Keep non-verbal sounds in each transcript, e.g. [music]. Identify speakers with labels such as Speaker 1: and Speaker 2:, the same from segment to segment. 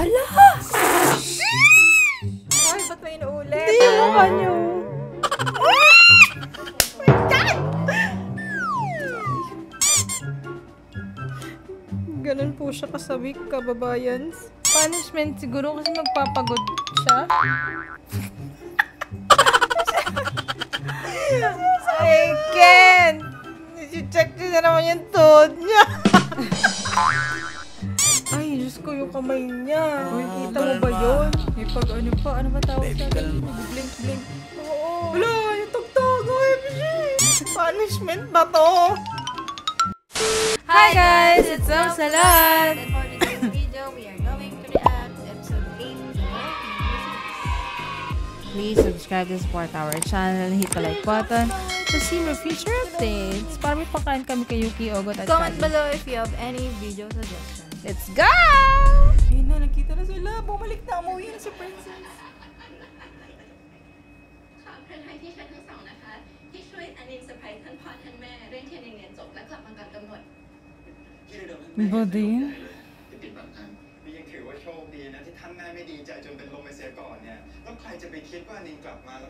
Speaker 1: Hala!
Speaker 2: Ay, ba't may inuulit?
Speaker 1: Hindi yung mukha niyo.
Speaker 2: Ganun po siya kasabik, kababayan.
Speaker 1: Punishment siguro kasi magpapagod siya.
Speaker 2: I can't! I-check niya na naman yung tuhod niya. Diyos ko, yung kamay niya. Uy, kita mo ba yun? May pag ano pa, ano ba tawag sa akin? Blink, blink. Oo. Wala, yung tugtog. OMG! Punishment ba to?
Speaker 1: Hi guys! It's Sam Salad!
Speaker 3: And for today's video, we are going to react to episode 8
Speaker 1: Please subscribe to support our channel and hit the like button to see more future updates. Para may pakain kami kay Yuki, Ogot at
Speaker 3: Comment below if you have any video suggestions.
Speaker 1: Let's go!
Speaker 2: Ayun na, nakita na sila. Bumalik na, umuwi na si Princess.
Speaker 4: Bodin?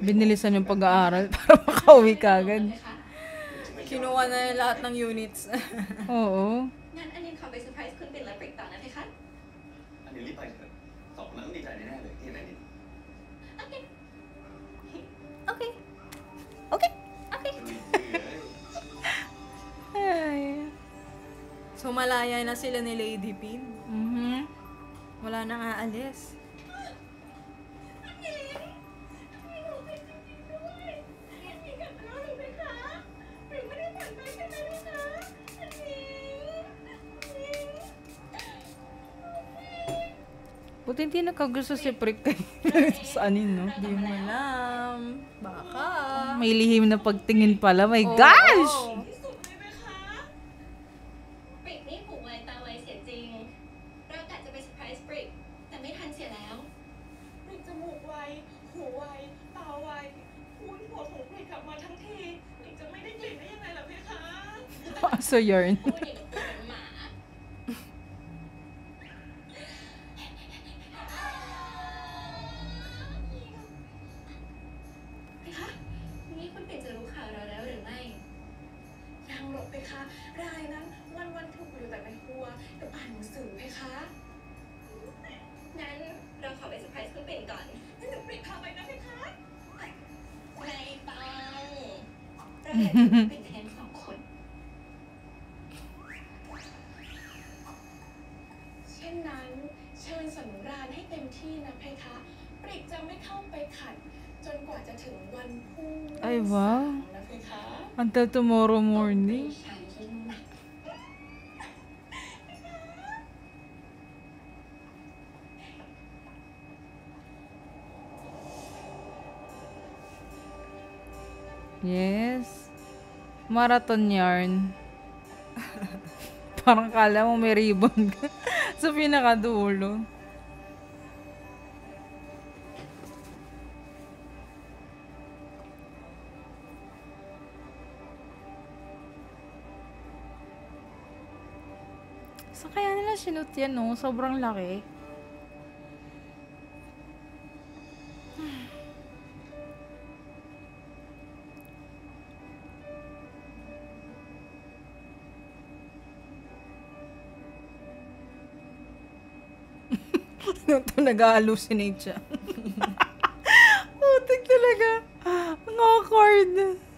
Speaker 1: binilisan yung pag-aaral [laughs] para makauwi ka agad.
Speaker 2: Kinuha na lahat ng units.
Speaker 1: Oo.
Speaker 5: งั้นอันนินขอไปเซอร์ไพรส์คุณปิ่นและปริกต่อนะเพคะ
Speaker 4: อันนี้รีบไปเถอะสองคนนั้นต้องดีใจแน่ๆเลยที่เห็นอันนี้
Speaker 3: Okay.
Speaker 5: Okay.
Speaker 4: จะมีเพื่อ
Speaker 1: Ay.
Speaker 2: So, malaya na sila ni Lady Pin.
Speaker 1: Mhm.
Speaker 2: Wala nang aalis.
Speaker 1: Buti hindi nagkagusto si Prick kayo [laughs] sa anin, no?
Speaker 2: Hindi mo alam. Baka.
Speaker 1: May lihim na pagtingin pala. My
Speaker 2: oh,
Speaker 1: gosh!
Speaker 6: Oh. [laughs]
Speaker 1: So yarn. till tomorrow morning. Yes. Marathon yarn. [laughs] Parang kala mo may ribbon ka [laughs] sa pinakadulo. Yan, no? Sobrang laki.
Speaker 2: Ito nag-hallucinate siya. [laughs]
Speaker 1: Putik talaga. Ang awkward.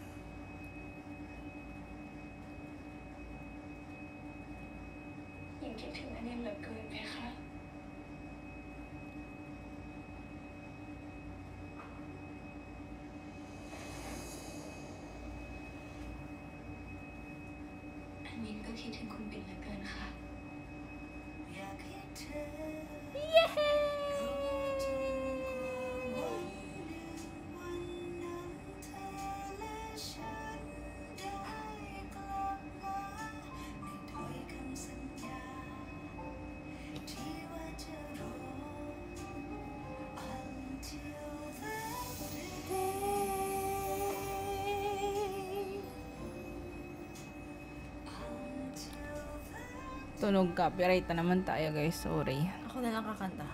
Speaker 1: Tunog copyright na naman tayo guys. Sorry.
Speaker 2: Ako na lang kakanta.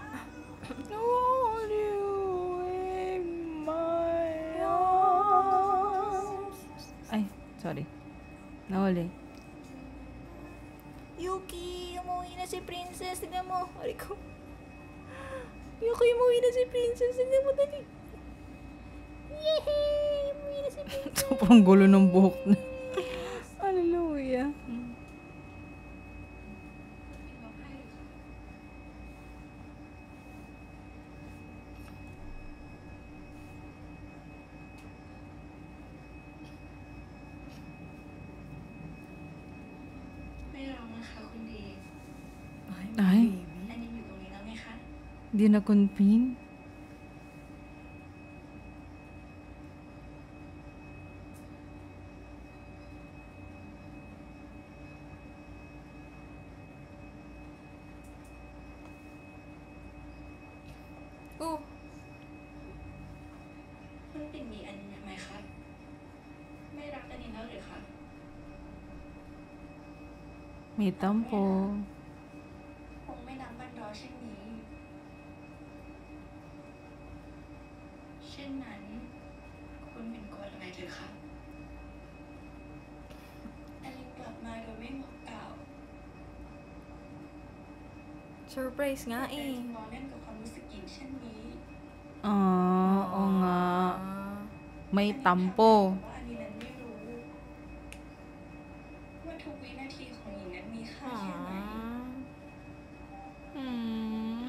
Speaker 1: Hold you in my arms. Ay, sorry. Nahuli.
Speaker 2: Yuki, umuwi na si Princess. Tignan mo. Ari ko. Yuki, umuwi na si Princess. Tignan mo, dali. Yehey! Umuwi na si Princess. [laughs]
Speaker 1: Sobrang gulo ng buhok na. di na kunpin.
Speaker 2: Oh,
Speaker 5: คุณปิ่นมีอันนี้ไหมคะ ไม่รักอันนี้แล้วหรือคะ
Speaker 1: May tampo.
Speaker 2: Surprise nga
Speaker 5: แต่
Speaker 2: eh.
Speaker 5: จึงล้อเล่นกับความรู้สึกหญิงเช่นนี้
Speaker 1: Ah, oo nga.
Speaker 2: Ah.
Speaker 1: May
Speaker 5: อันนี้
Speaker 1: tampo.
Speaker 5: ทำให้อันนี้นั้นไม่รู้ว่าทุกวินาทีของหญิงนั้นมีค่าแค่ไหน
Speaker 2: Ah. Hmm.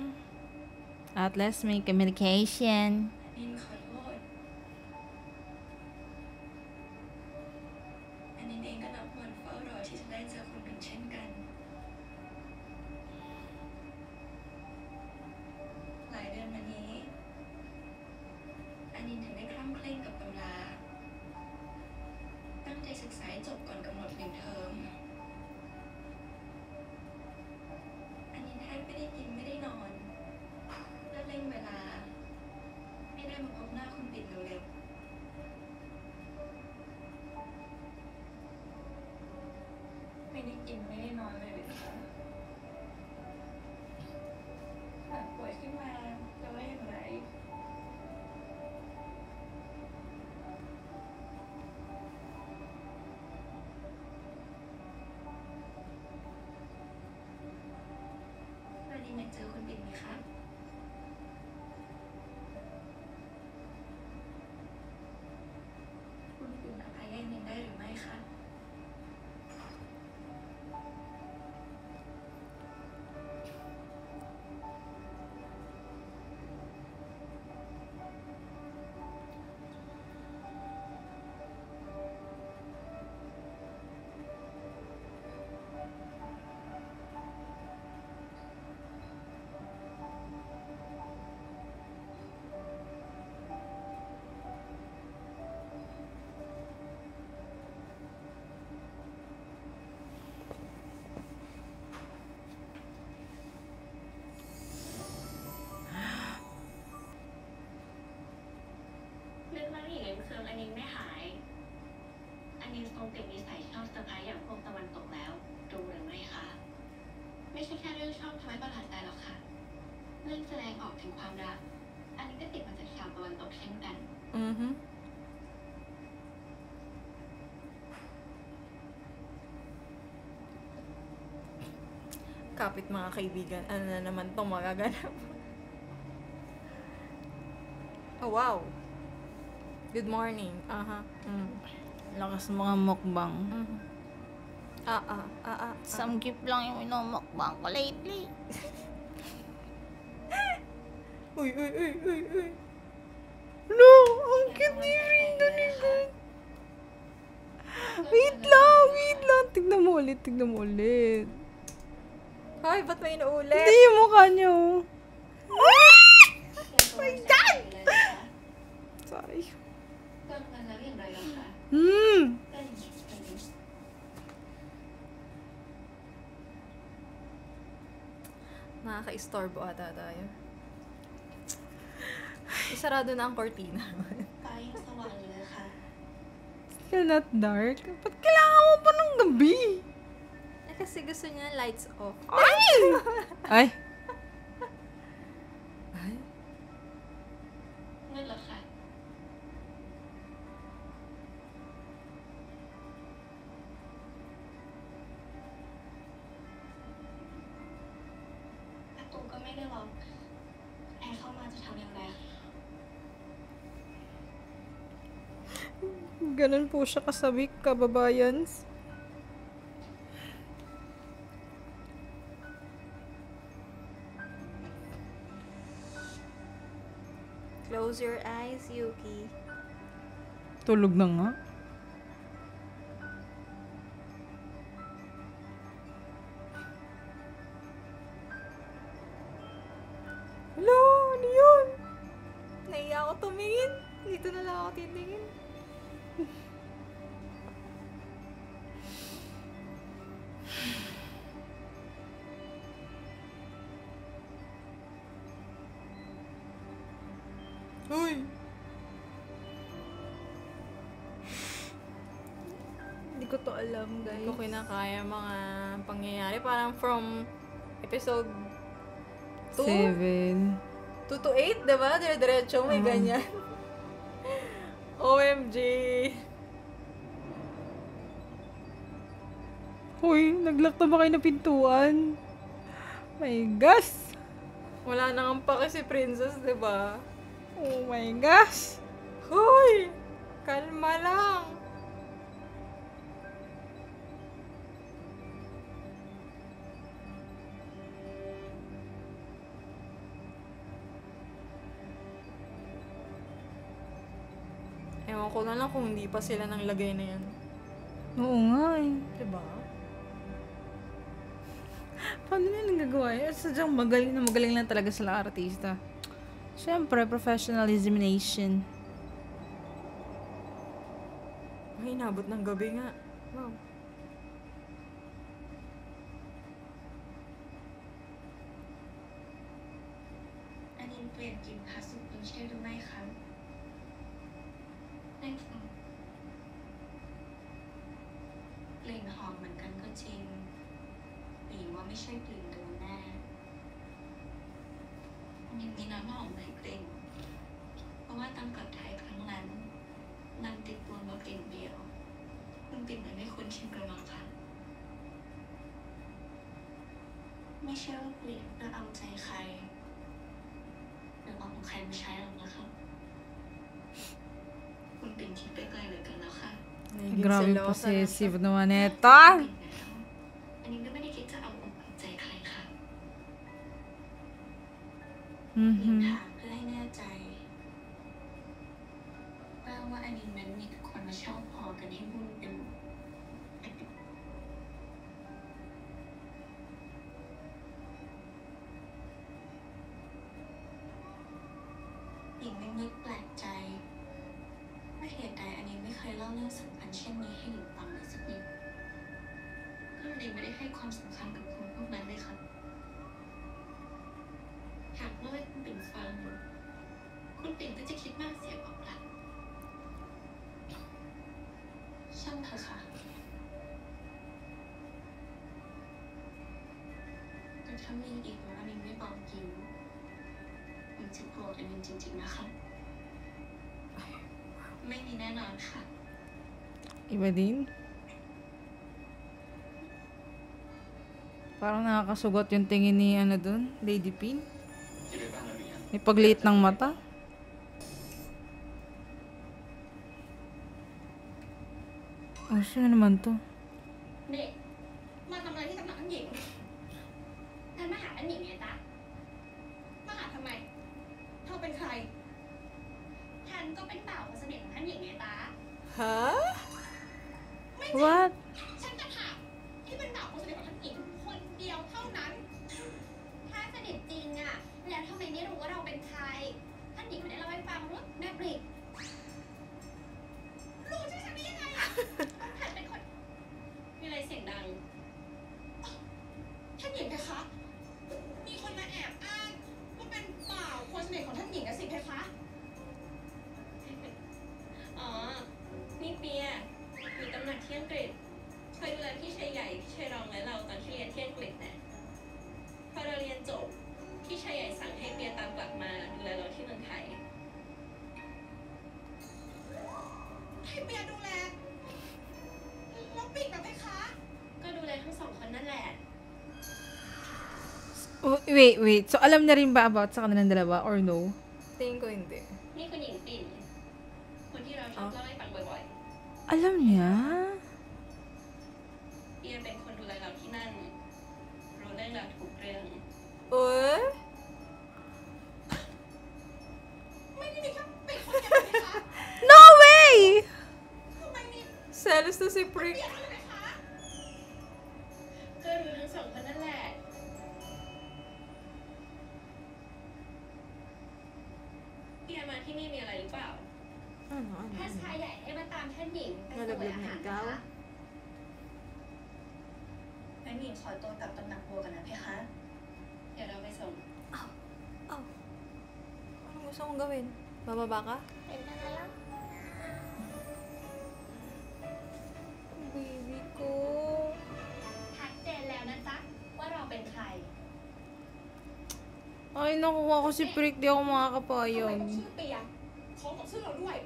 Speaker 1: At least may communication.
Speaker 5: แสดงออกถึงความรัก อันนี้ก็ติดมาจากชาวตะวันตกเช่นกัน
Speaker 2: Mhm. Kapit mga kaibigan, ano na naman tong magaganap? oh, wow. Good morning. Aha. Mm.
Speaker 1: Lakas mga mukbang.
Speaker 2: Mhm. Ah, ah, ah, ah. ah.
Speaker 1: Samgip lang yung minumukbang ko lately. [laughs]
Speaker 2: Uy, uy, uy, uy, uy.
Speaker 1: No! Ang cute ni Ringo ni God. Wait lang, wait lang. Tignan mo ulit, tignan mo ulit.
Speaker 2: Hoy, ba't may inuulit?
Speaker 1: Hindi yung mukha niya, [laughs] oh.
Speaker 5: Oh my God!
Speaker 1: Sorry. Hmm.
Speaker 2: Nakaka-istorbo ata tayo sarado na ang cortina. [laughs]
Speaker 5: Kayang sawain na siya.
Speaker 1: Still not dark? Ba't kailangan mo pa ng gabi?
Speaker 2: Eh, kasi gusto niya lights off.
Speaker 1: Ay! [laughs] Ay!
Speaker 2: po siya kasabik, kababayans.
Speaker 3: Close your eyes, Yuki.
Speaker 2: Tulog na nga. Tsaka mga pangyayari. Parang from episode 2?
Speaker 1: 7.
Speaker 2: 2 to 8, diba? Dire-diretso may uh-huh. Eh, mm. ganyan. [laughs] OMG!
Speaker 1: Hoy, naglakta ba kayo ng pintuan? My gosh!
Speaker 2: Wala na kang pake si Princess, di ba?
Speaker 1: Oh my gosh!
Speaker 2: Hoy! Kalma lang! Ewan ko na lang kung hindi pa sila nang lagay na yan.
Speaker 1: Oo nga eh.
Speaker 2: Diba?
Speaker 1: Paano na nagagawa yun? Sadyang magaling na magaling lang talaga sila artista. Siyempre, professionalism nation.
Speaker 2: Ay, inabot ng gabi nga. Wow.
Speaker 5: posesivo, não é? Tá? ถ้ามีอีกนะอันนี้ไม่บอกกิวมันจะโกรธอันนี้จริงๆนะคะไม่มีแน่นอนค่ะ
Speaker 1: Iba din? Parang nakakasugot yung tingin ni ano dun, Lady Pin. May pagliit ng mata. Oh, sino naman to? Wait. So, alam na rin ba about sa kanilang dalawa or no?
Speaker 5: ที่นี่
Speaker 6: มีอะไรห
Speaker 5: รือเปล่า
Speaker 2: Ano, ano,
Speaker 5: ถ้า
Speaker 2: ano?
Speaker 5: ชายใหญ่ให้มาตามท่านหญิงไป
Speaker 2: ระดับ
Speaker 5: เสวยอาหาร
Speaker 2: หนึ่งเก้า
Speaker 5: นะคะท่านหญิงขอตัวกลับตำหนักบัวกันนะเพคะเดี๋ยวเราไปส่ง
Speaker 2: Ano gusto mong gawin? Bababa ka?
Speaker 5: เป็นอะไรล่ะ
Speaker 2: Baby ko.
Speaker 5: ชัดเจนแล้วนะจ๊ะว่าเราเป็นใคร
Speaker 1: Ay, nakuha ko si Prick. Di ako
Speaker 6: ทำไม
Speaker 1: makakapayag.
Speaker 6: ต้องชื่อเปี ด้วย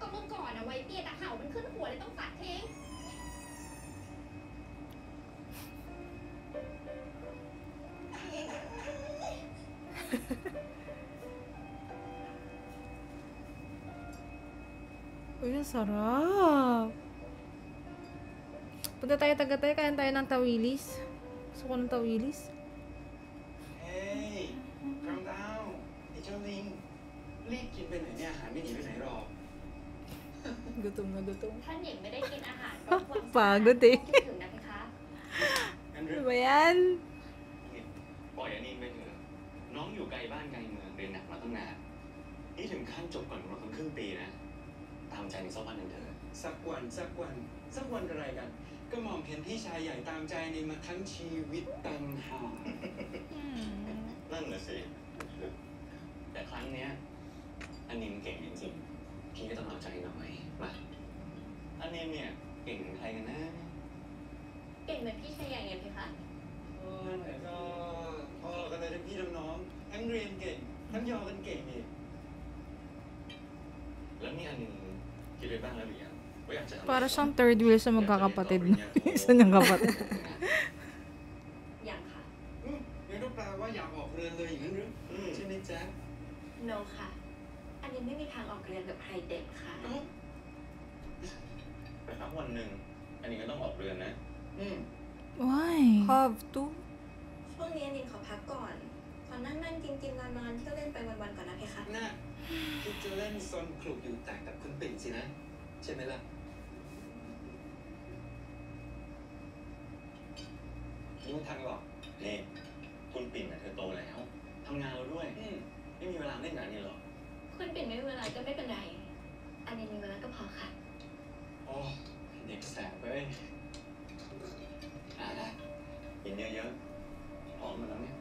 Speaker 5: ก็เมื่อก่อนอะไว้เปียแต่เห่ามันขึ้นหัวเลยต้องตัดทิ้ง
Speaker 1: Uy, ang sarap. Punta tayo tagatay. Kain tayo ng tawilis. Gusto ko ng tawilis.
Speaker 2: Gutom na gutom.
Speaker 5: ท่านหญิงไม่ได้กินอาหารเพราะความ
Speaker 1: Pagod eh.
Speaker 5: คิดถึงนะเพคะ
Speaker 4: งั้น
Speaker 1: Ano
Speaker 4: เรื่อง
Speaker 1: ba yan?
Speaker 7: ปล่อยอันนี้ไปเถอะน้องอยู่ไกลบ้านไกลเมืองเรียนหนักมาตั้งนานนี่ถึงขั้นจบก่อนกำหนดตั้งครึ่งปีนะ ตามใจในสักวันหนึ่งเถอะ
Speaker 4: สักวันสักวันสักวันอะไรกัน ก็มองเห็นพี่ชายใหญ่ตามใจในมาทั้งชีวิตตังหาก
Speaker 7: นั่นน่ะสิ แต่ครั้งเนี้ยอันนิมเก่งจริงๆพี่ก็ต้องเอาใจหน่อย มาอันนิมเนี่ยเก่งเหมือนใครกันนะ
Speaker 5: เก่งเหมือนพี่ชายใหญ่ไงเพคะ
Speaker 4: โอ้ยแต่ก็พ่อกันเลยทั้งพี่ทั้งน้องทั้งเรียนเก่งทั้งยอกันเก่งอีก
Speaker 7: แล้วนี่อันนิมคิดไปบ้างแล้วหรือยังว่าอยากจะทำอะไร
Speaker 1: Para siyang third wheel sa magkakapatid. Isa niyang kapatid.
Speaker 5: อย่างค่ะ
Speaker 4: อืมงั้นก็แปลว่าอยากออกเรือนเลยอย่างนั้นหรือ
Speaker 7: อืม
Speaker 4: ใช่ไหมจ๊ะ
Speaker 5: no ค่ะ อันนี้ไม่มีทางออกเรียนกับใครเด็กค่ะ
Speaker 4: เอ้า
Speaker 7: แต่ถ้าวันหนึ่งอันนี้ก็ต้องออกเรือนนะ
Speaker 4: อืม
Speaker 1: Why?
Speaker 2: Have to?
Speaker 5: ช่วงนี้อันนินขอพักก่อนขอนั่งนั่งกินกินนอนนอนเที่ยวเล่นไปวันๆก่อนนะเพคะ
Speaker 4: น่าคิดจะเล่นซนคลุกอยู่แต่กับคุณปิ่นสินะ ใช่ไหมล่ะ
Speaker 7: รู้ทันหรอกนี่คุณปิ่นน่ะเธอโตแล้วทำงานแล้วด้วย
Speaker 4: อืม
Speaker 7: ไม่มีเวลาเล่นงานนี่หรอก
Speaker 5: คุณปิ่นไม่มีเวลาก็ไม่เป็นไร อันนี้มีเวลาก็พอค่ะ
Speaker 7: โอ้เด็กแสบเว้ยอ่าได้กินเยอะๆพร้อมมาแล้วเนี่ย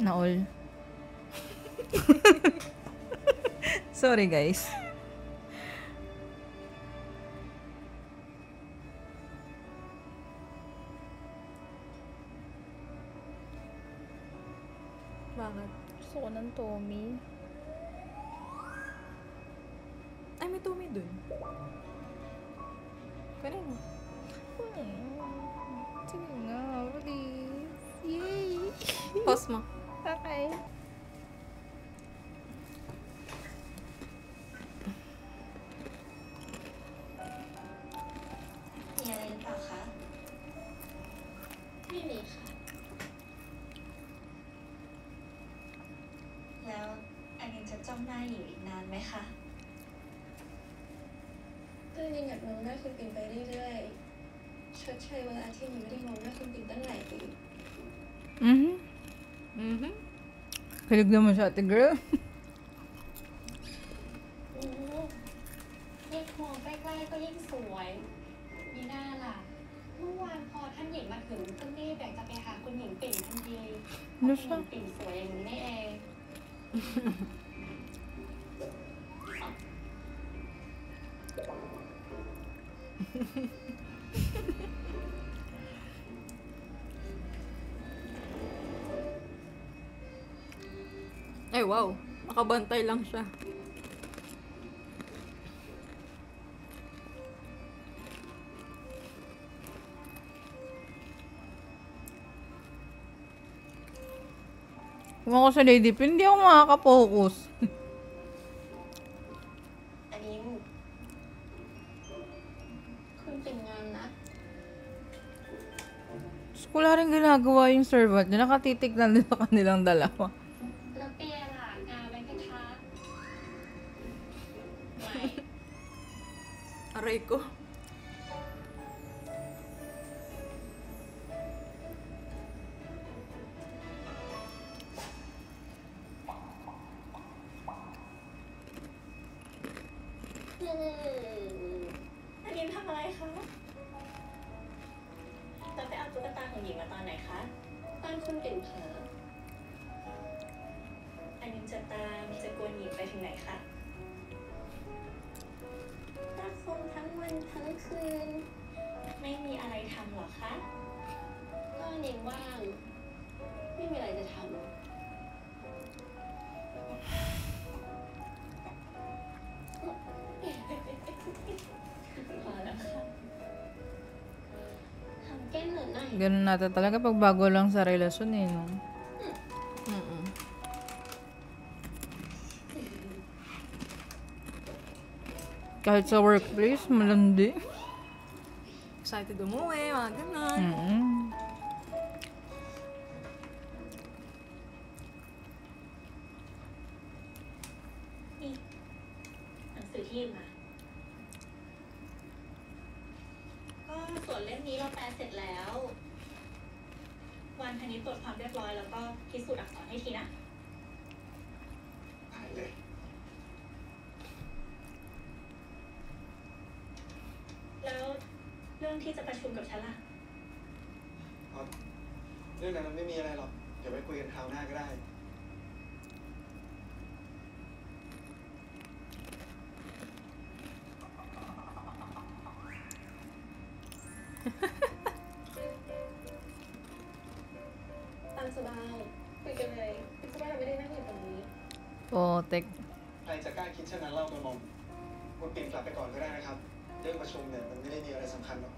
Speaker 1: Naol. [laughs] Sorry guys.
Speaker 2: Bakit?
Speaker 1: Gusto ko ng Tommy.
Speaker 2: Ay, may tumi dun. couldn't.
Speaker 1: Do now, please. Yay!
Speaker 2: Post mo.
Speaker 1: Okay.
Speaker 5: Now, I need to จ้องหน้าอยู่อีกนานไหมคะ ก็ยังอยากมองหน้าคุณปิ่นไปเรื่อยๆชดเชยเวลาที่ยังไม่ได้มองหน้าคุณปิ่นตั้งหลายปี
Speaker 1: Mhm.
Speaker 2: Mhm.
Speaker 1: Kilig naman siya, ate girl.
Speaker 5: โอ้ยิ่งมองใกล้ๆก็ยิ่งสวยมีหน้าล่ะ เมื่อวานพอท่านหญิงมาถึงก็รีบอยากจะไปหาคุณหญิงปิ่นทันทีเพ
Speaker 1: Ano
Speaker 5: ราะคุณห
Speaker 1: siya?
Speaker 5: ญิงปิ่นสวยอย่างนี้นี่เอง
Speaker 2: Ay, wow. Nakabantay lang siya.
Speaker 5: Kung ako sa lady pin, hindi ako makaka-focus. [laughs] ginagawa yung servant niya? Nakatitig na nila kanilang dalawa. ganun natin talaga pag bago lang sa relasyon eh, no?
Speaker 2: Mm-mm.
Speaker 5: Kahit sa workplace, malandi.
Speaker 2: Excited umuwi, mga ganun.
Speaker 5: Mm-mm.
Speaker 1: โอเต็กใค
Speaker 4: รจะกล้าคิดเช่นนั้นเล่ากรมอมคุณเปลี่ยนกลับไปก่อนก็ได้นะครับ เรื่องประชุมเนี่ยมันไม่ได้มีอะไรสำคัญหรอก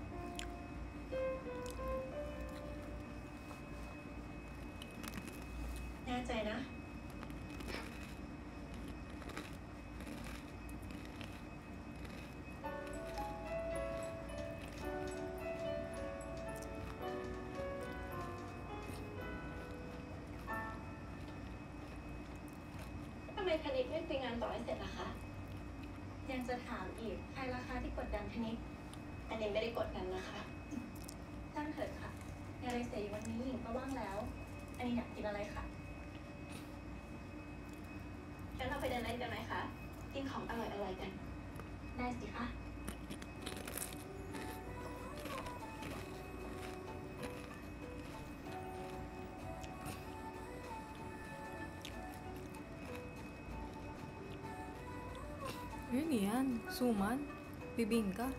Speaker 1: คณิตอันนี้ไม่ได้กดกันนะคะช่างเถิดค่ะในไรเสยวันนี้หญิงก็ว่างแล้ว อันนี้อยากกินอะไรคะงั้นเราไปเดินเล่นกันไหมคะ กินของอร่อยอร่อยกัน ได้สิคะ
Speaker 2: Yun yan, suman. 비비인가?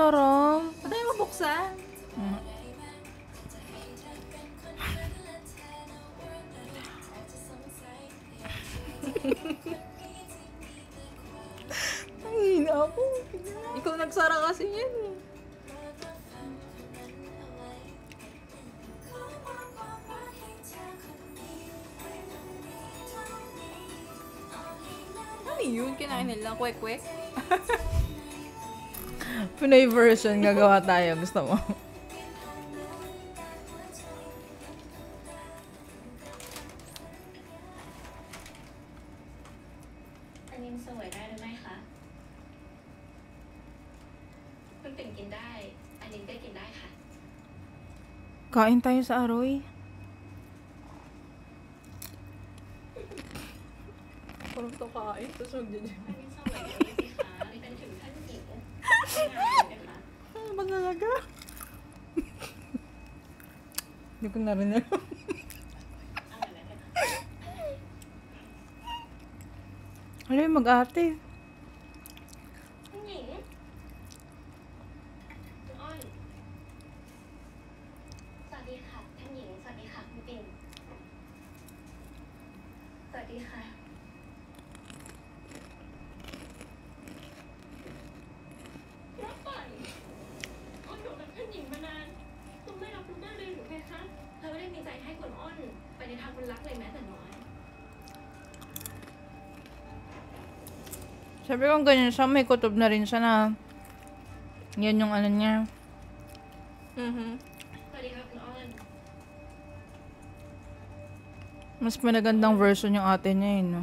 Speaker 2: 사람 kwek-kwek. [laughs]
Speaker 5: Pinoy version, gagawa tayo. Gusto mo? Kain tayo sa aroy.
Speaker 2: Parang to kain, tapos
Speaker 5: magdidip. ko na rin alam. Ano alam mag-ate.
Speaker 1: Sabi ko, ganyan siya, may kutob na rin siya na yan yung ano niya.
Speaker 5: Mm-hmm.
Speaker 1: Mas magandang version yung ate niya eh, no?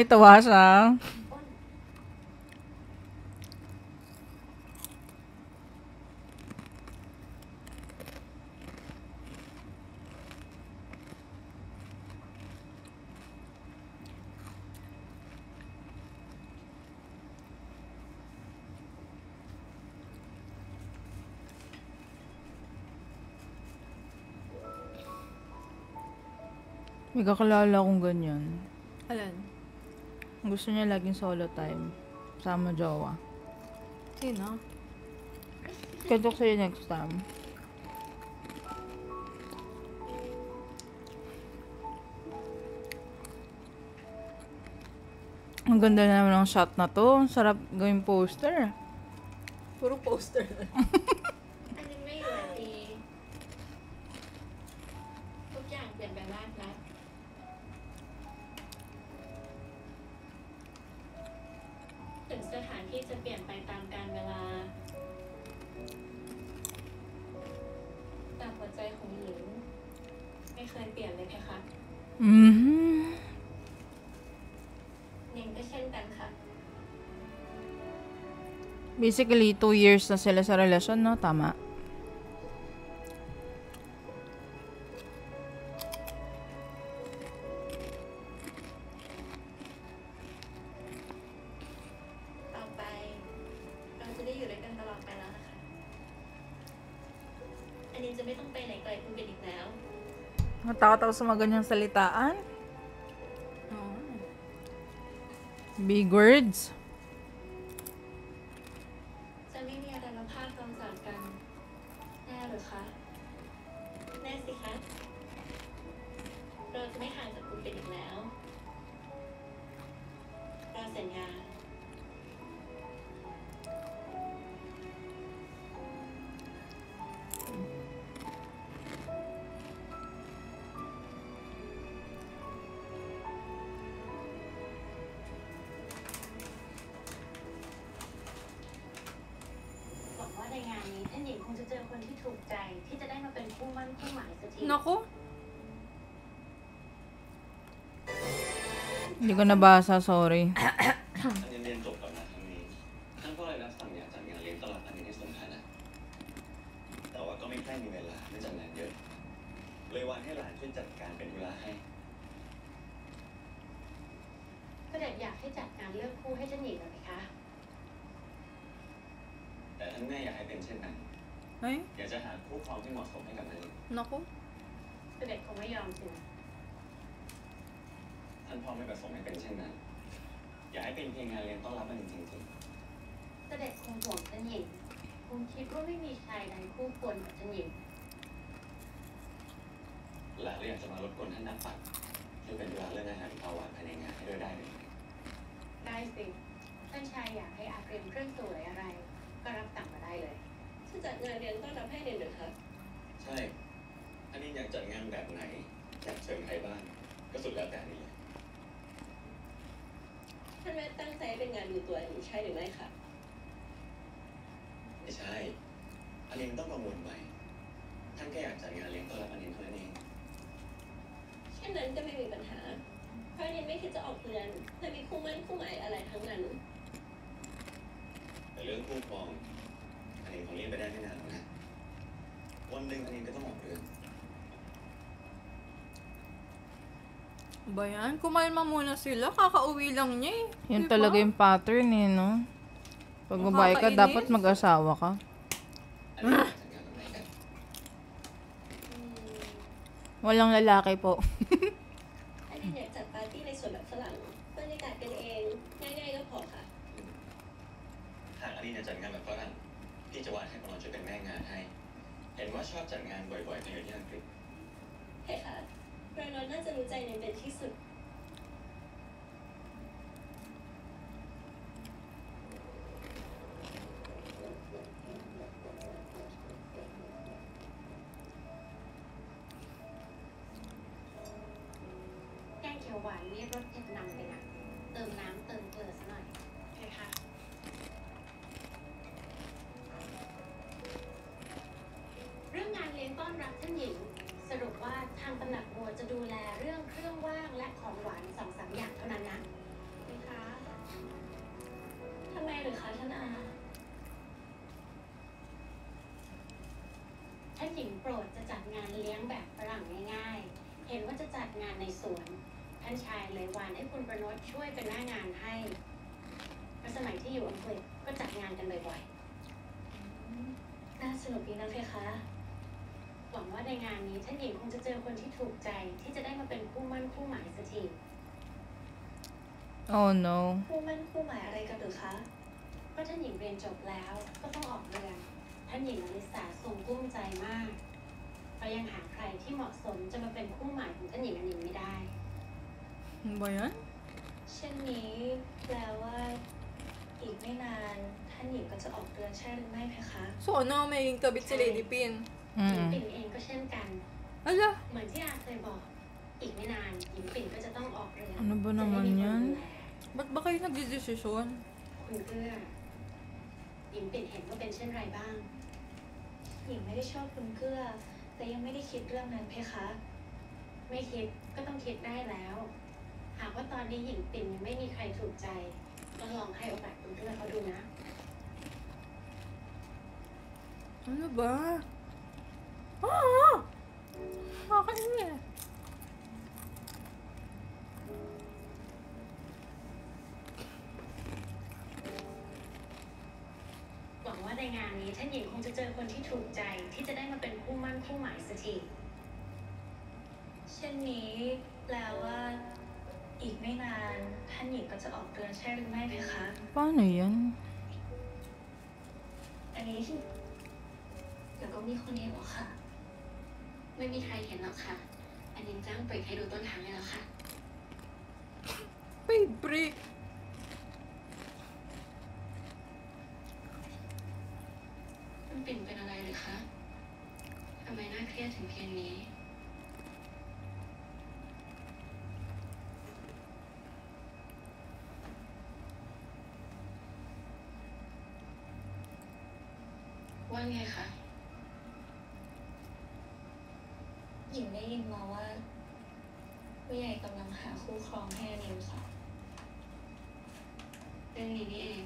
Speaker 2: Ay,
Speaker 1: tawa siya. May kakalala akong ganyan. Gusto niya laging solo time. Sama jowa.
Speaker 2: Sino?
Speaker 1: Kantok sa'yo next time. Ang ganda naman ng shot na to. Sarap gawing poster.
Speaker 2: Puro poster [laughs]
Speaker 5: ที่จะเปลี่ยนไปตามกาลเวลา แต่หัวใจของหญิงไม่เคยเปลี่ยนเลยเพคะ
Speaker 1: Mhm.
Speaker 5: หญิงก็เช่นกันค่ะ
Speaker 1: Basically, two years na sila sa relasyon, no? Tama. Natakot ako sa mga ganyang salitaan. Big words. Ko nabasa, sorry. [coughs]
Speaker 7: ท่านพ่อไม่ประสงค์ให้เป็นเช่นนั้น อยากให้เป็นเพียงงานเลี้ยงต้อนรับมันจริง
Speaker 5: ก็เด็กคงห่วงท่านหญิงคงคิดว่าไม่มีชายใดคู่ควรกับท่านหญิง
Speaker 7: ๆหลานเลยอยากจะมารบกวนท่านนักปัดช่วยเป็นเวลาเรื่องอาหารข้าวหวานภายในงานให้ด้วยได้ไหม
Speaker 5: ได้สิท่านชายอยากให้อาเตรียมเครื่องสวยอะไร ก็รับสั่งมาได้เลยจะจัดงานเลี้ยงต้อนรับให้เด่นหรือคะ
Speaker 7: ใช่ อันนี้อยากจัดงานแบบไหน อยากเชิญใครบ้างก็สุดแล้วแต่อันนี้เลย
Speaker 5: ท่านแม่ตั้งใจเป็นงานดูตัวอันนี้ใช่หรือไม่คะ
Speaker 7: ไม่ใช่อันนี้มันต้องประมูลใหม่ท่านแค่อยากจัดงานเลี้ยงต้อนรับอันนี้เท่านั้นเอง
Speaker 5: เช่นนั้นก็ไม่มีปัญหา เพราะอันนี้ไม่คิดจะออกเรือนและมีคู่มั่นคู่หมายอะไรทั้งนั้น
Speaker 7: แต่เรื่องคู่ครองอันนี้คงเรียกไปได้ไม่นานหรอกนะวันหนึ่งอันนี้ก็ต้องออกเรือน
Speaker 2: Ba yan? Kumalma muna sila. Kakauwi lang niya eh.
Speaker 1: Yun
Speaker 2: diba?
Speaker 1: talaga yung pattern eh, no? Pag babae ka, dapat mag-asawa ka. Walang lalaki po.
Speaker 7: อันนี้เนี่ยจัดปาร์ตี้ในสวนแบ
Speaker 1: บฝรั่
Speaker 5: งบรรยากาศกันเองง่ายๆก็พอค่ะ ทาง
Speaker 7: อารีนาจัดงานแบบฝรั่งพี่จะวาดให้ปอนช่วยเป็นแม่งานให้ เห็นว่าชอบจัดงานบ่อยๆในอยู่ที่อังกฤษ
Speaker 5: เฮ้ค่ะ พระนอนน่าจะรู้ใจในเบ็ดที่สุด จะดูแลเรื่องเครื่องว่างและของหวานสองสามอย่างเท่านั้นนะเพคะทำไมหรือคะท่านอาท่านหญิงโปรดจะจัดงานเลี้ยงแบบฝรั่งง่ายๆ เห็นว่าจะจัดงานในสวน ท่านชายเลยวานให้คุณประนตช่วยเป็นหน้างานให้เพราะสมัยที่อยู่อังกฤษก็จัดงานกันบ่อยๆ น่าสนุกดีนะเพคะ หวังว่าในงานนี้ท่านหญิงคงจะเจอคนที่ถูกใจที่จะได้มาเป็นคู่มั่นคู่หมายสักที
Speaker 1: Oh no.
Speaker 5: คู่มั่นคู่หมายอะไรกันหรือคะก็ท่านหญิงเรียนจบแล้วก็ต้องออกเรือนท่านหญิงอลิสาทรงกุ้มใจมากเพราะยังหาใครที่เหมาะสมจะมาเป็นคู่หมายของท่านหญิงอนินไม่ได้
Speaker 2: Ano ba yan?
Speaker 5: เช่นนี้แปลว่าอีกไม่นานท่านหญิงก็จะออกเรือนใช่หรือไม่เพคะ
Speaker 2: So, ano, may kabit si Lady Pin.
Speaker 5: หญิง
Speaker 1: Mm.
Speaker 5: ปิ่นเองก็เช่นกัน
Speaker 2: Ala,
Speaker 5: เหมือนที่อาเคยบอก อีกไม่นานหญิงปิ่นก็จะต้องออกเรือน
Speaker 1: Ano ba
Speaker 5: จะได้
Speaker 1: naman
Speaker 5: มีคน
Speaker 1: yan?
Speaker 5: ดูแล
Speaker 2: ba't ba kayo nagdidesisyon?
Speaker 5: คุณเกื้อหญิงปิ่นเห็นว่าเป็นเช่นไรบ้าง หญิงไม่ได้ชอบคุณเกื้อ แต่ยังไม่ได้คิดเรื่องนั้นเพคะ ไม่คิดก็ต้องคิดได้แล้ว หากว่าตอนนี้หญิงปิ่นยังไม่มีใครถูกใจ ก็ลองให้โอกาสคุณเกื้อเขาดูนะ
Speaker 2: Ano ba? Ah! Akin eh.
Speaker 5: หวังว่าในงานนี้ท่านหญิงคงจะเจอคนที่ถูกใจที่จะได้มาเป็นคู่มั่นคู่หมายสักทีเช่นนี้แปลว่า อีกไม่นานท่านหญิงก็จะออกเรือนใช่หรือไม่เพคะ
Speaker 1: Paano yan?
Speaker 5: อันนี้เดี๋ยวก็มีคนเห็นหรอกค่ะ ไม่มีใครเห็นหรอกค่ะ อันนี้จ้างปริกให้ดูต้นทางให้แล้วค่ะ
Speaker 2: Paid break.
Speaker 5: มันปิ่นเป็นอะไรเลยคะทำไมน่าเครียดถึงเพียงนี้ ว่าไงคะ หญิ งได้ยินมาว่าผู้ใหญ่กำลังหาคู่ครองให้อนิวค่ะเรื่องนี้นี่เอง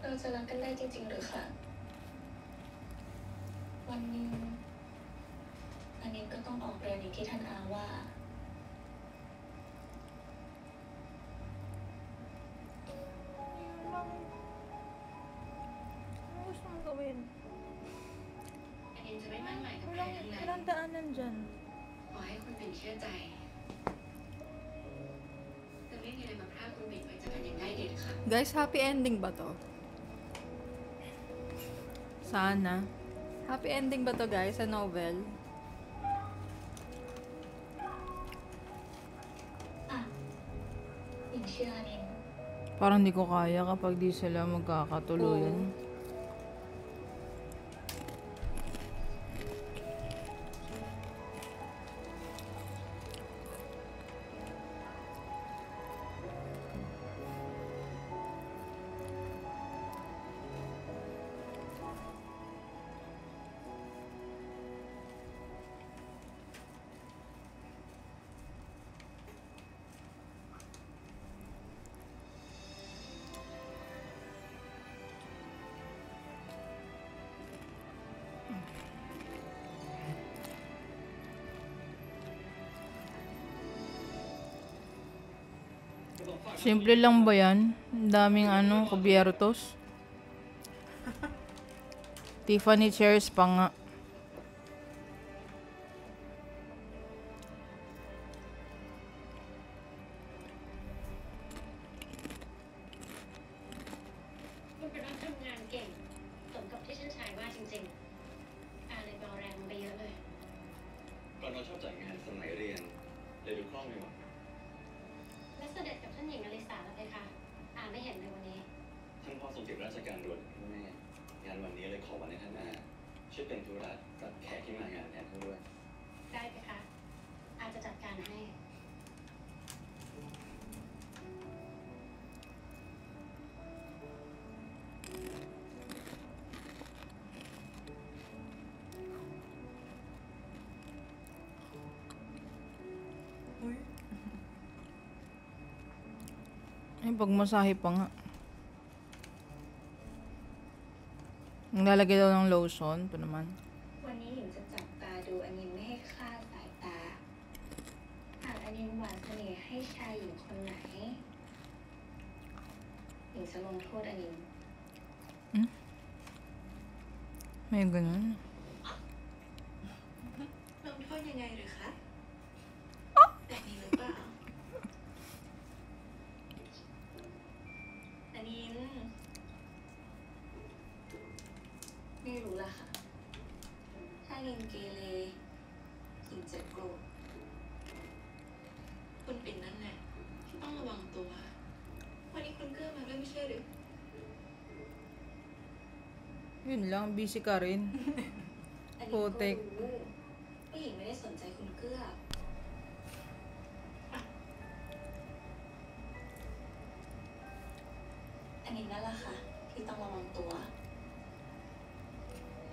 Speaker 5: เราจะรักกันได้จริง ๆ หรือคะวันหนึ่ ชื่อใจ จะไม่มีอะไรมาพรากคุณปิ่นไปจากกันอย่างง่ายเด็ดค่ะ
Speaker 2: Guys, happy ending ba to?
Speaker 1: Sana.
Speaker 2: Happy ending ba to guys sa novel?
Speaker 5: อ่ะหญิงเชื่ออันนี้
Speaker 1: Parang di ko kaya kapag di sila magkakatuluyan. Simple lang ba yan? Daming ano, kubiertos. [laughs] Tiffany chairs pa nga. pagmasahe pa nga. Ang lalagay daw ng lotion. Ito naman.
Speaker 5: วันนี้หญิงจะจับตาดูอนินไม่ให้คลาดสายตา หากอนินหวานเสน่ห์ให้ชายหญิงคนไหน หญิงจะลงโทษอนิน
Speaker 1: May ganun. Yun lang, busy ka rin.
Speaker 3: อันนี้
Speaker 1: โปรเทค
Speaker 3: ก็รู้ว่าหญิงไม่ได้สนใจคุณเกื้อ อันนี้นั่นแหละค่ะ ที่ต้องระวังตัว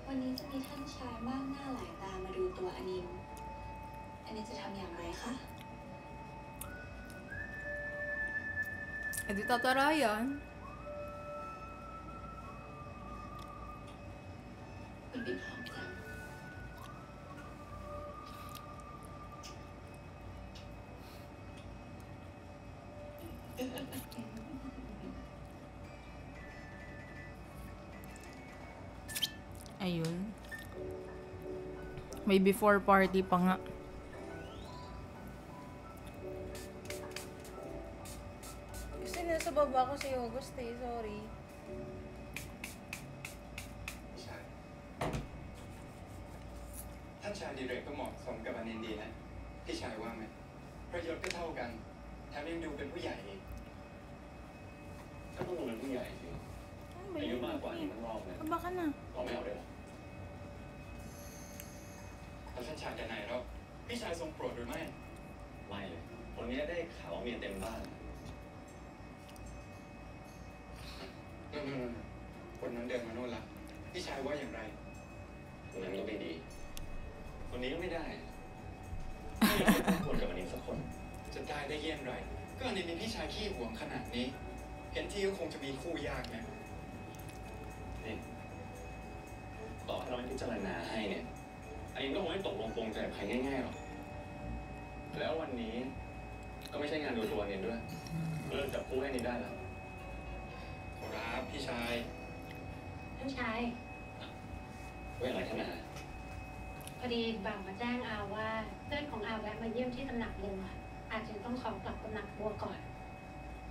Speaker 3: วันนี้จะมีท่านชายมากหน้าหลายตามาดูตัวอนิน อันนี้จะทำอย่างไรคะ
Speaker 2: Eh di tatarayan.
Speaker 1: May before party pa nga.
Speaker 4: มี
Speaker 7: คู่ยากนะ
Speaker 4: นี่
Speaker 7: ต่อให้เราไม่พิจารณาให้เนี่ย อันนี้ก็คงไม่ตกลงปรงใจกับใครง่ายๆหรอก แล้ววันนี้ก็ไม่ใช่งานดูตัวเนี่ยด้วยเลิกจับคู่ให้นี่ได้แล้ว
Speaker 4: ครับพี่ชาย
Speaker 5: ท่านชาย
Speaker 7: เว้ยอะไรท่านอา
Speaker 5: พอดีบ่าวมาแจ้งอาว่าเพื่อนของอาแวะมาเยี่ยมที่ตำหนักบัวอาจจะต้องขอกลับตำหนักบัวก่อน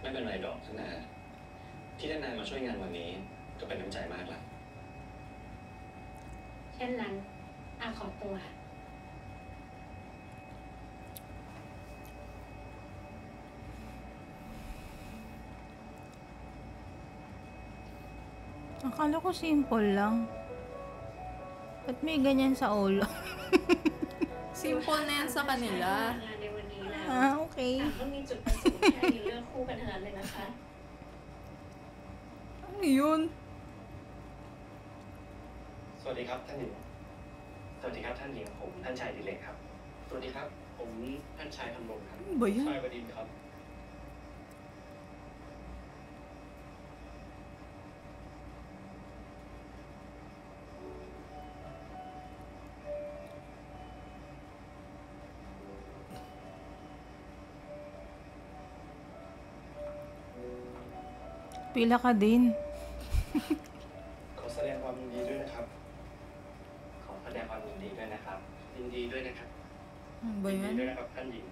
Speaker 7: ไม่เป็นไรดอกท่านอา ที่ท่านนายมาช่วยงานวันนี้ ก็เป็นน้ำใจมากละ
Speaker 5: เช่นนั้น อาขอตัว
Speaker 1: Akala ko simple lang. Ba't may ganyan sa ulo?
Speaker 2: Simple na yan sa kanila.
Speaker 5: งานในวันนี้แล้ว
Speaker 1: ah, okay.
Speaker 5: อาก็มีจุดประสงค์แค่มีเรื่องคู่กันเท่านั้นเลยนะคะ
Speaker 2: Ano yun?
Speaker 8: สวัสดีครับท่านหญิงสวัสดีครับท่านหญิงผมท่านชายดิเลกครับ สวัสดีครับ ผมท่านชายทำรงครับ
Speaker 2: Ano ba yan?
Speaker 8: ชายบดินทร์ครับ
Speaker 1: Pila ka din.
Speaker 8: ขอแสดงความยินดีด้วยนะครับ ขอแสดงความยินดีด้วยนะครับ ยิน ดีด้วยนะครับ
Speaker 1: Ano ba
Speaker 8: ยินดี
Speaker 1: yan?
Speaker 8: ด้วยนะครับท่านหญิง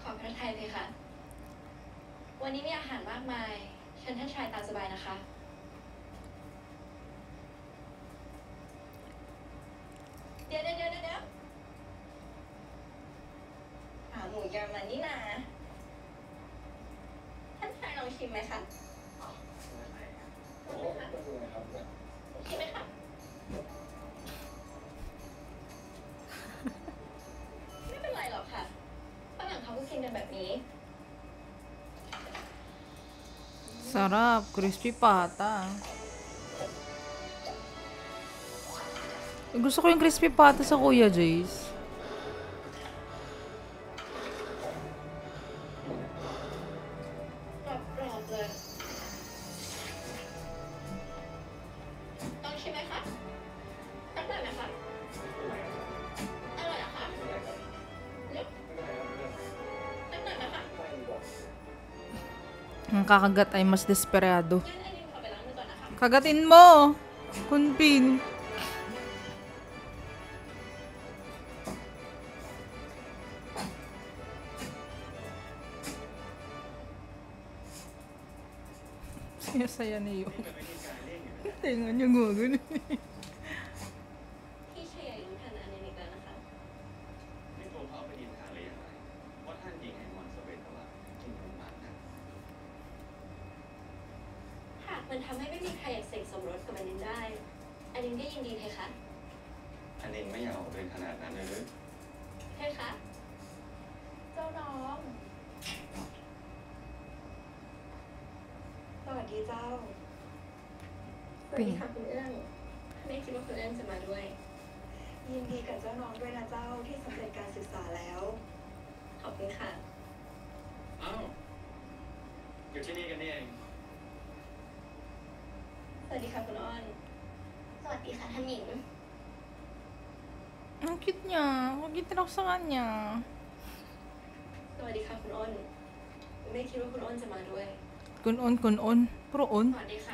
Speaker 3: ขอพระทัยเลยค่ะ วันนี้มีอาหารมากมายเชิญท่านชายตามสบายนะคะ
Speaker 1: Sarap. Crispy pata. Gusto ko yung crispy pata sa Kuya Jace. nakakagat ay mas desperado. Kagatin mo! Kunpin!
Speaker 4: วัส
Speaker 5: ดีค่ะคุณเอื้องไม่คิดว่าคุณเอื้องจะมาด้วย ยินดีกับเจ้าน้องด้วยนะเจ้าที่สำเร็จการศึกษาแล้ว ขอบคุณค่ะ
Speaker 4: อ้าวอยู่ที่นี่กันนี่เอง
Speaker 5: สวัสดีค่ะคุณอ้อน สวัสดีค่ะท่านหญิง
Speaker 1: Ang cute niya. Ang cute ako sa kanya.
Speaker 5: สวัสดีค่ะคุณอ้น ไม่คิดว่าคุณอ้นจะมาด้วย
Speaker 1: Kun-on, kun-on. Puro on.
Speaker 5: สวัสดีค่ะ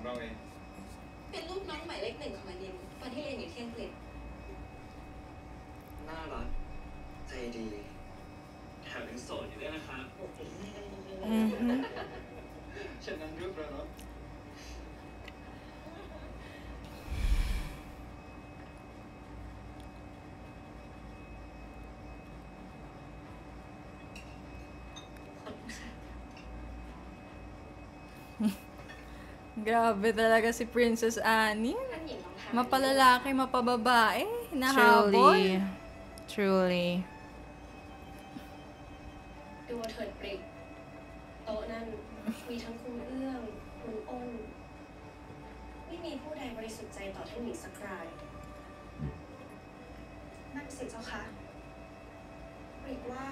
Speaker 9: ข
Speaker 5: องเราเอง เป็
Speaker 7: นรู
Speaker 10: ปน้อง
Speaker 5: หมายเลขหนึ่งของอนินตอนที่เรียนอยู่ที่อังกฤษ
Speaker 7: น่ารัก ใจดี แถมยังโสดอยู่ด้วยนะครับ
Speaker 1: Mhm.
Speaker 10: เช่นนั้นหรือประนด
Speaker 5: ขอบคุณค่ะ
Speaker 1: Grabe talaga si Princess Annie.
Speaker 5: ท่านหญิงลองทาน
Speaker 1: Mapalalaki, mapababae. Nahabol.
Speaker 2: Truly. Truly.
Speaker 5: ดูเถิดปริกโต๊ะนั้นมีทั้งคุณเอื้องคุณอ้น ไม่มีผู้ใดบริสุทธิ์ใจต่อท่านหญิงสักราย นั่นสิเจ้าคะปริกว่า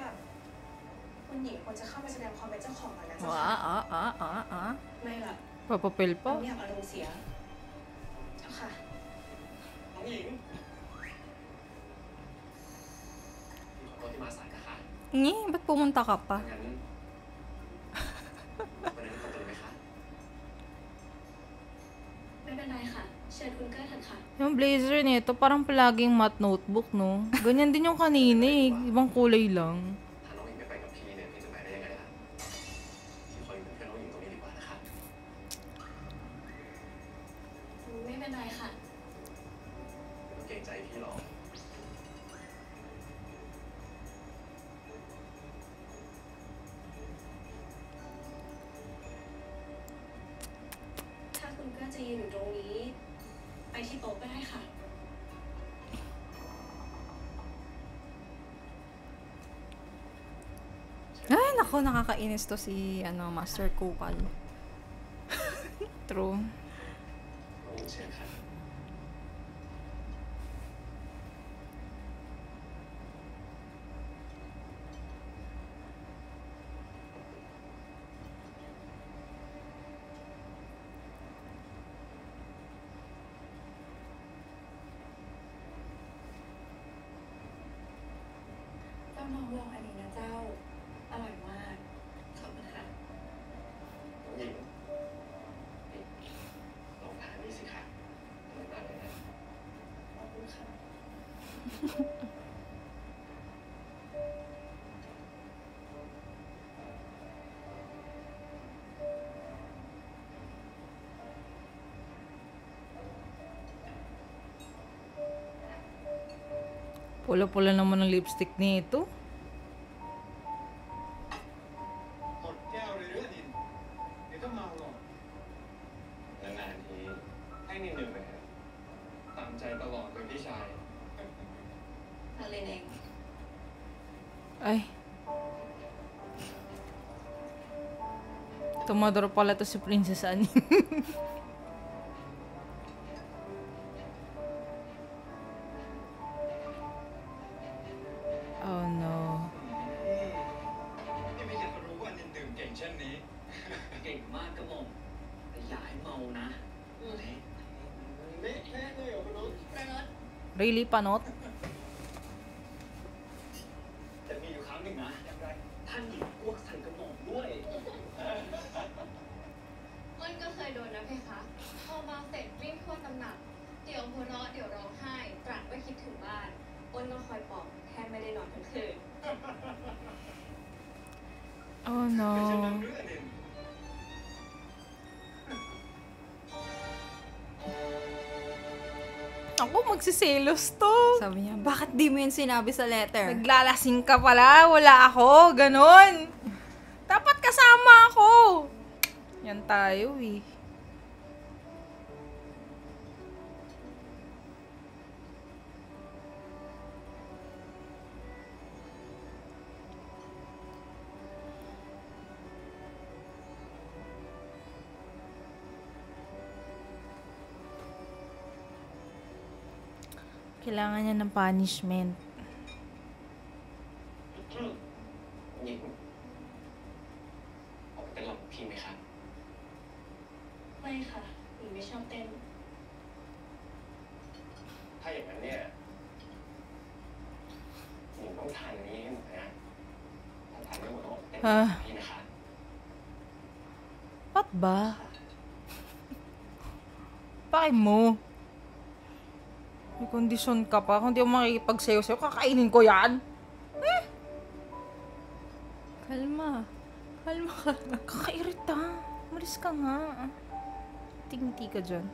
Speaker 5: คุณหญิงควรจะเข้าไปแสดงความเป็นเจ้าของแล้วนะเจ้า
Speaker 1: Ah,
Speaker 5: ค่ะ
Speaker 1: ah, ah, ah, ah.
Speaker 5: ไม่ล่ะ papapel
Speaker 2: pa?
Speaker 7: Ang yakarong siya. Aka. Ang
Speaker 1: Ngi, ba't pumunta ka pa? yung blazer nito, parang palaging matte notebook, no? Ganyan din yung kanina eh. Ibang kulay lang.
Speaker 2: nakakainis to si ano, Master Kukal. [laughs]
Speaker 1: True.
Speaker 3: Tama, wala
Speaker 1: Pula-pula naman ang lipstick nito. Commodore pala to si Princess Annie. oh no.
Speaker 4: ไม่ใช่คนรู้ว่าดื่มเก่งเช่นนี้
Speaker 7: เก่งมากกระหม่อมแต่อย่าให้เมานะเละ
Speaker 4: เละแค่เลยเหรอคุณนุ
Speaker 3: ช
Speaker 1: Really, Panot? selos to.
Speaker 2: Sabi niya, bakit di mo yun sinabi sa letter?
Speaker 1: Naglalasing ka pala, wala ako, ganon. Dapat kasama ako. Yan tayo eh. kailangan niya ng punishment. Nagkakondisyon ka pa. Kung di mo makikipagsayo sa'yo, kakainin ko yan. Eh?
Speaker 2: Kalma. Kalma ka.
Speaker 1: Kakairita. Umalis ka nga. Tingti ka dyan.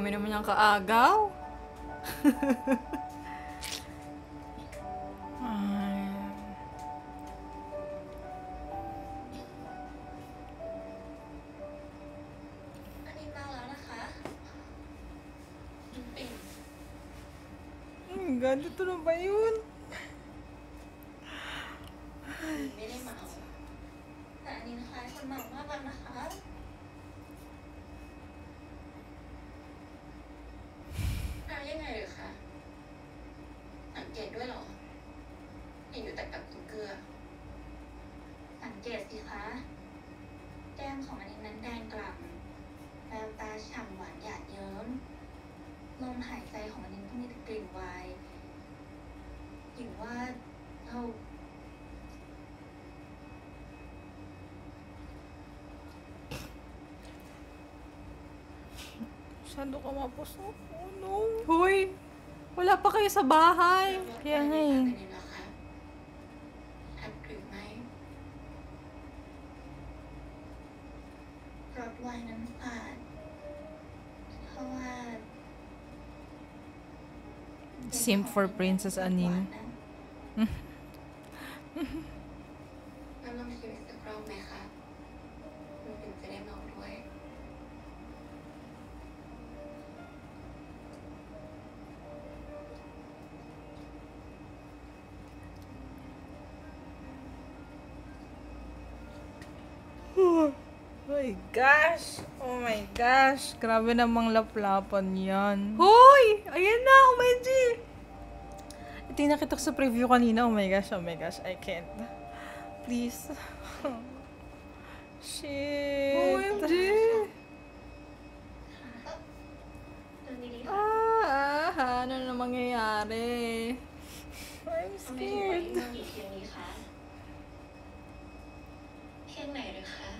Speaker 2: dami naman niyang kaagaw. [laughs]
Speaker 3: กียดสิคะแก้มของ
Speaker 5: อันนั้นแดงกล่ำแววตาฉ่ำหวานหยาดเยิ้มลมหายใจของอันนั้นก็มีกลิ่นวายหญิงว่าเรา
Speaker 1: Masyado ka mapusok. Oh no.
Speaker 2: Hoy! Wala pa kayo sa bahay.
Speaker 1: Kaya nga eh. simp for Princess Anin. Oh my gosh! Oh my gosh! Grabe namang laplapan yan.
Speaker 2: Hoy! Ayan na! OMG!
Speaker 1: Ito yung nakita ko sa preview kanina. Oh my gosh, oh my gosh. I can't. Please. [laughs] Shit.
Speaker 2: OMG!
Speaker 5: ตอนนี้ดีค่ะ
Speaker 2: Ah, ah, ano na mangyayari?
Speaker 1: I'm
Speaker 5: ทำไมถึงวัน
Speaker 1: scared.
Speaker 5: นี้กี่เที่ยงนี้คะเที่ยงไหนหรือคะ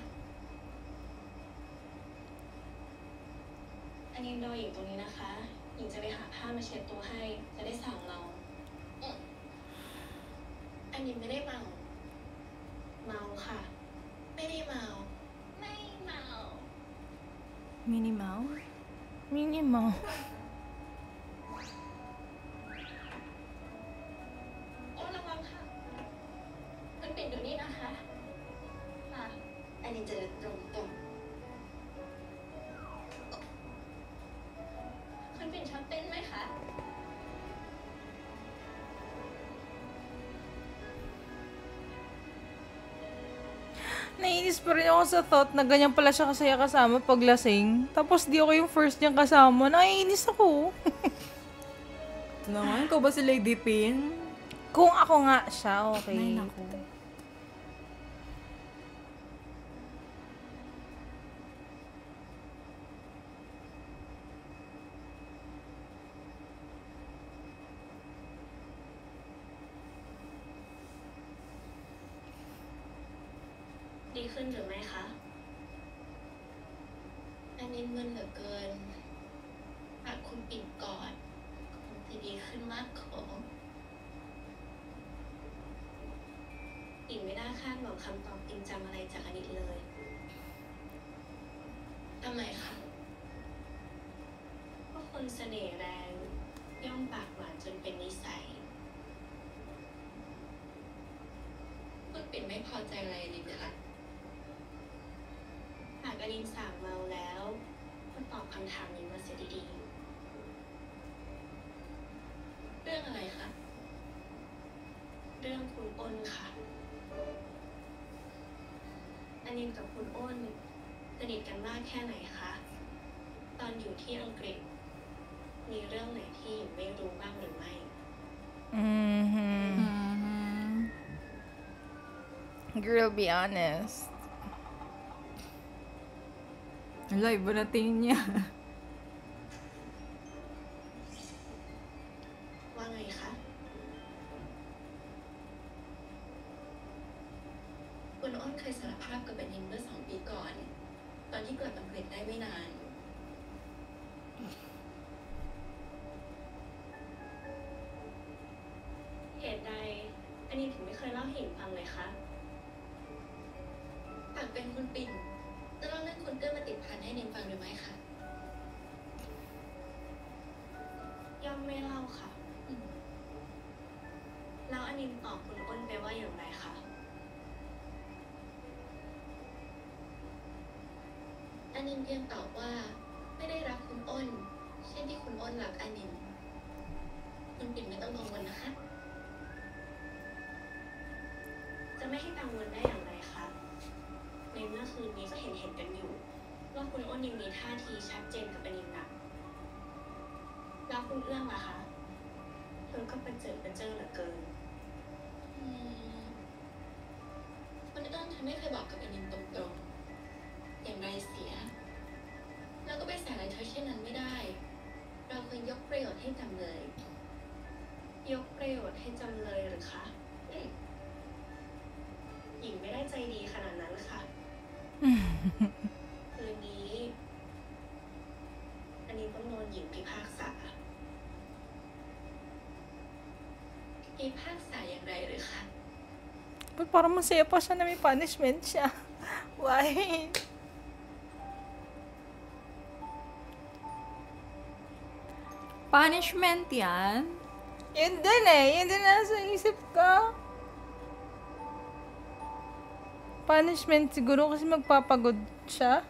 Speaker 5: อันนี้รออยู่ตรงนี้นะคะ หญิงจะไปหาผ้ามาเช็ดตัวให้ จะได้สั่งเราอืมอั นนี้ไม่ได้เมา เมาค่ะ ไม่ได้เมา ไม่เมา
Speaker 1: Minnie Mouse? Minnie Mouse.
Speaker 5: โ Nainis
Speaker 1: pa rin ako sa thought na ganyan pala siya kasaya kasama pag lasing. Tapos di ako yung first niyang kasama. Naiinis ako.
Speaker 2: Ito naman, ikaw ba si Lady Pin?
Speaker 1: Kung ako nga siya, okay.
Speaker 2: Ay, naku.
Speaker 5: รื่องอะไรคะ เรื่องคุณอ้นค่ะอนินกับคุณอ้นสนิทกันมากแค่ไหนคะ ตอนอยู่ที่อังกฤษ มีเรื่องไหนที่หญิงไม่รู้บ้างหรือไม่
Speaker 1: Mm-hmm.
Speaker 2: Mhm.
Speaker 1: Girl, be honest.
Speaker 2: Ala, iba na tingin niya.
Speaker 5: ว่าไงคะคุณอ้นเคยสารภาพกับบันยินเมื่อสองปีก่อน ตอนที่กลับอังกฤษได้ไม่นาน เพียงตอบว่า ไม่ได้รักคุณอ้น เช่นที่คุณอ้นรักอันนิน คุณปิ่นไม่ต้องกังวลนะคะ จะไม่ให้กังวลได้อย่างไรคะ ในเมื่อคืนนี้ก็เห็นเห็นกันอยู่ ว่าคุณอ้นยังมีท่าทีชัดเจนกับอันนินหนักแล้วคุณเอื้องล่ะคะเธอก็ปเจิดปเจอเหลือเกินมคุณเอื้องฉันไม่เคยบอกกับอันนินตรงๆอย่าง ให้จำเลย ยกประโยชน์ให้จำเลยหรือคะหญิงไม่ได้ใจดีขนาดนั้นค่ะคืนนี้ อันนี้ต้องนอนหญิงพิพากษาพิพากษาอย่างไรหรือคะ
Speaker 1: But parang masaya pa siya na may punishment siya. Why?
Speaker 2: Punishment yan?
Speaker 1: Yun din eh. Yun din nasa isip ko. Punishment siguro kasi magpapagod siya.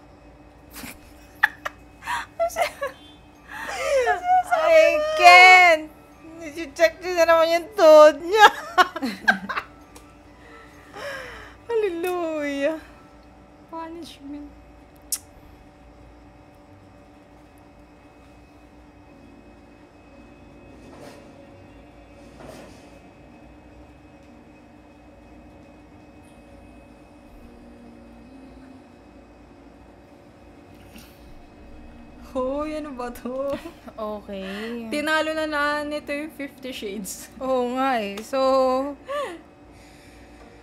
Speaker 1: Ba to? Okay.
Speaker 2: Tinalo na na nito yung Fifty Shades.
Speaker 1: Oo nga eh. So,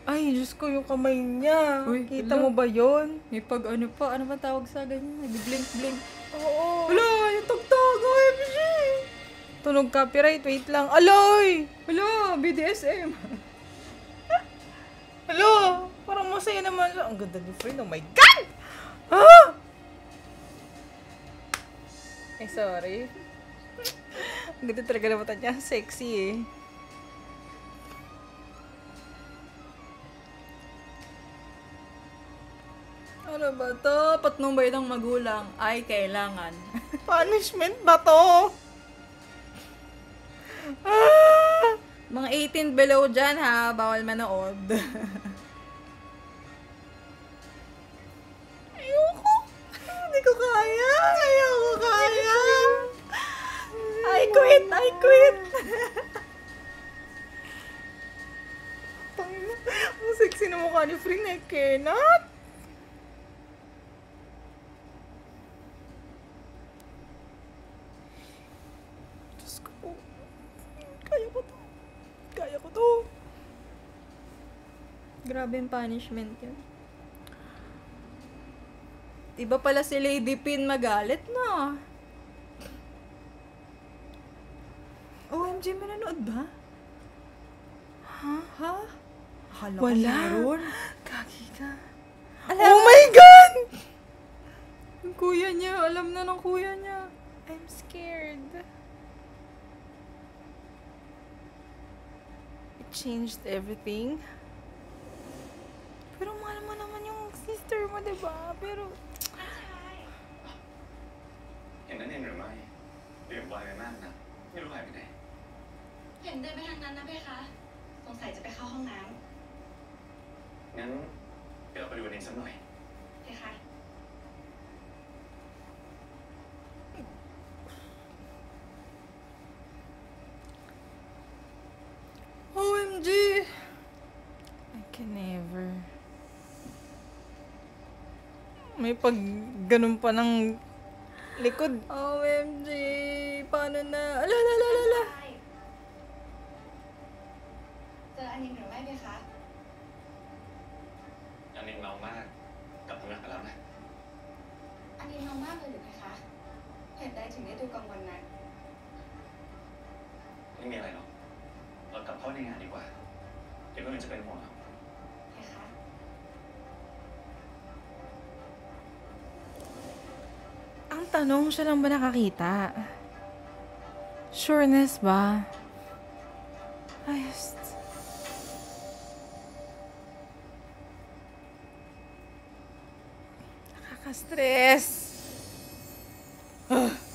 Speaker 1: ay, Diyos ko, yung kamay niya.
Speaker 2: Uy,
Speaker 1: Kita
Speaker 2: hala.
Speaker 1: mo ba yun?
Speaker 2: May pag ano pa, ano ba tawag sa ganyan? Nag-blink-blink.
Speaker 1: Oo.
Speaker 2: Wala, yung tugtog, OMG!
Speaker 1: Tunog copyright, wait lang. Aloy!
Speaker 2: Wala, BDSM. [laughs]
Speaker 1: Alo! Parang masaya naman. Ang ganda ni friend. Oh my God! Eh, sorry. Ang ganda talaga na mata niya. Sexy eh.
Speaker 2: Ano ba to? Patnumbay ng magulang ay kailangan. [laughs]
Speaker 1: Punishment ba to? Ah!
Speaker 2: Mga 18 below dyan ha, bawal manood. [laughs] Grabe yung punishment yun. Iba pala si Lady Pin magalit na. OMG, mananood ba? Ha? Ha? Akala ko
Speaker 1: Wala.
Speaker 2: meron.
Speaker 1: Kaki ka.
Speaker 2: Alam,
Speaker 1: Oh my God!
Speaker 2: Yung kuya niya, alam na ng kuya niya.
Speaker 1: I'm scared. It changed everything. de bárbaro. Em đã nên
Speaker 7: rồi mai. Để em bòi về mang nè. Em lúc này bên này. เห็น
Speaker 5: เดินไปทางนั้นนะเพคะ สงสัยจะไปเข้าห้องน้ำ
Speaker 7: งั้นเดี๋ยวเราไปดูกันเองสักหน่อย
Speaker 5: เพคะ
Speaker 2: OMG
Speaker 1: I can never May pag ganun pa ng likod.
Speaker 2: OMG! Paano na? Ala, ala, ala, ala, ala.
Speaker 5: เจออันนี้หรือไม่เพคะ
Speaker 7: อันนี้เมามากกลับตำหนักกันแล้วนะ
Speaker 5: อันนี้เมามากเลยหรือเพคะเหตุใดถึงได้ดูกังวลนัก
Speaker 7: ไม่มีอะไรหรอก เรากลับเข้าในงานดีกว่า เดี๋ยวเพื่อนจะเป็นห่วงเรา
Speaker 1: Ang tanong, siya lang ba nakakita? Sureness ba? Ayos. Nakaka-stress.
Speaker 4: พี่ [sighs]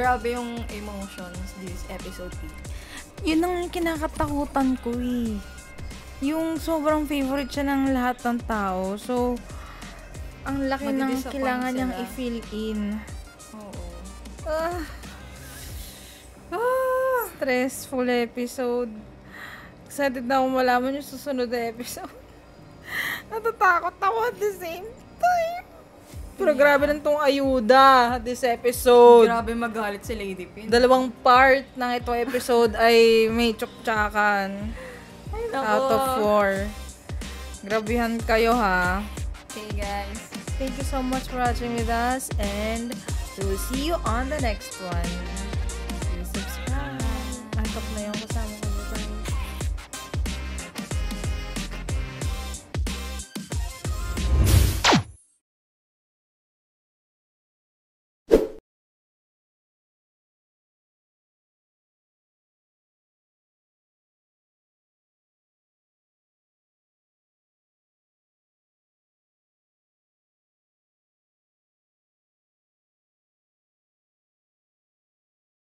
Speaker 2: Grabe yung emotions this episode 8.
Speaker 1: Yun ang kinakatakutan ko eh. Yung sobrang favorite siya ng lahat ng tao. So, ang laki ng kailangan niyang i-fill in.
Speaker 2: Oo.
Speaker 1: Ah. Ah, stressful episode. Excited na akong malaman yung susunod na episode. Grabe lang tong ayuda this episode.
Speaker 2: Grabe magalit si Lady Pin.
Speaker 1: Dalawang part ng ito episode ay may tsuktsakan. Out of four. Grabihan kayo ha.
Speaker 2: Okay, guys.
Speaker 1: Thank you so much for watching with us and we will see you on the next one.